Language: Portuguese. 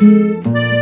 Música